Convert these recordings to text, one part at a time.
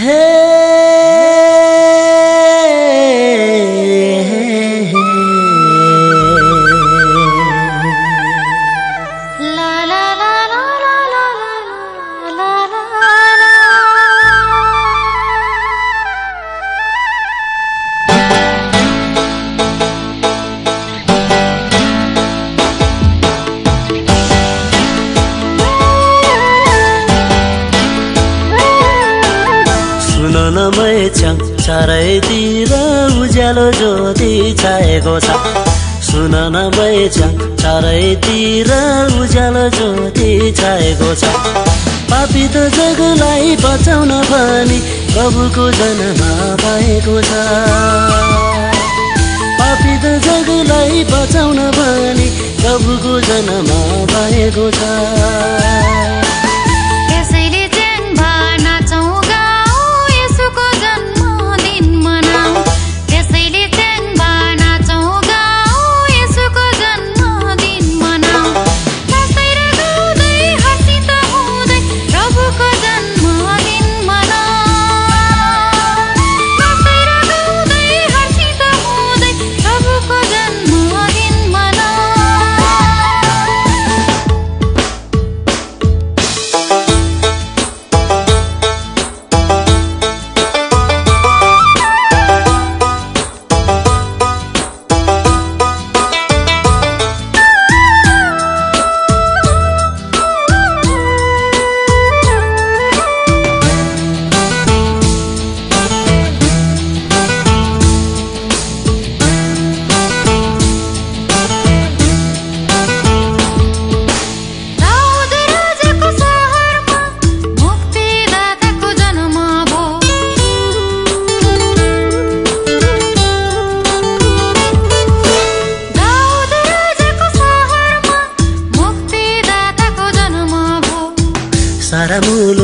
Hey! चारैतिर उज्यालो ज्योति छाएको छ। सुन न बैच्याङ चारैतिर उज्यालो ज्योति छाएको छ। पापी त जगलाई बचाउन भनी प्रभुको जन्म भएको छ। पापी त जगलाई बचाउन भनी प्रभुको जन्म भएको छ।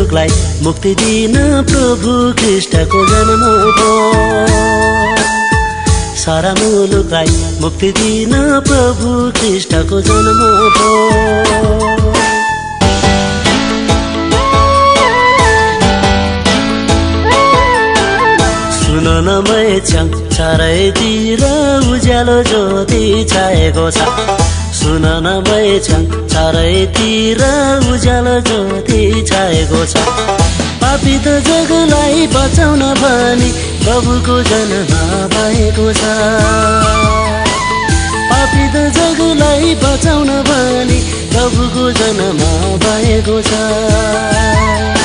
मुलुकलाई मुक्ति दिन प्रभु कृष्णको जन्म सारा मुलुकलाई मुक्ति दिन प्रभु कृष्णको जन्म भयो सुन न मैछ्याङ चारैतिर उज्यालो ज्योति छाएको छ। सुन न भएछन् चारैतिर उज्यालो ज्योति छाएको छ। पापी त जगलाई बचाउन भनी प्रभुको जन्म भएको छ। पापी त जगलाई बचाउन भनी प्रभुको जन्म भएको छ।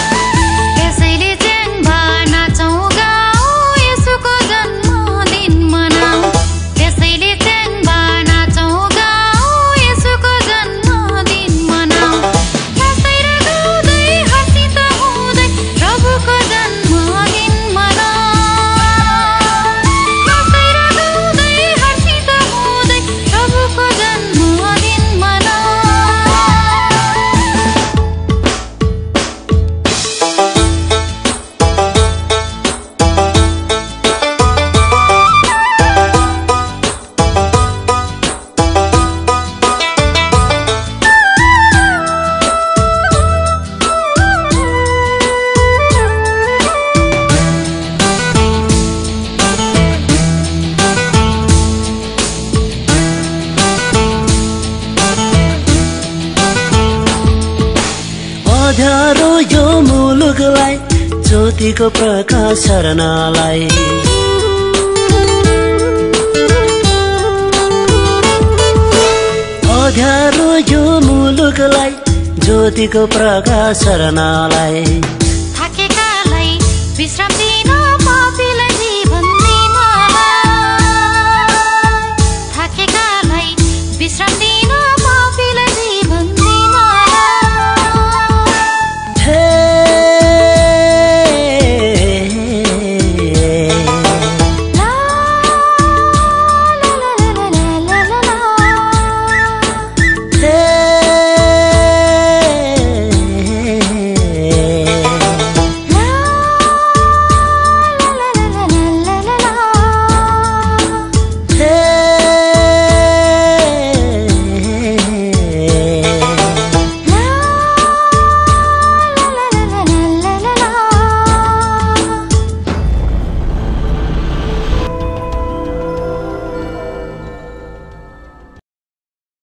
अध्यारो यो मुलुकलाई ज्योतिको प्रकाश शरणलाई अध्यारो यो मुलुकलाई ज्योतिको प्रकाश शरणलाई थाकेकालाई विश्रान्ति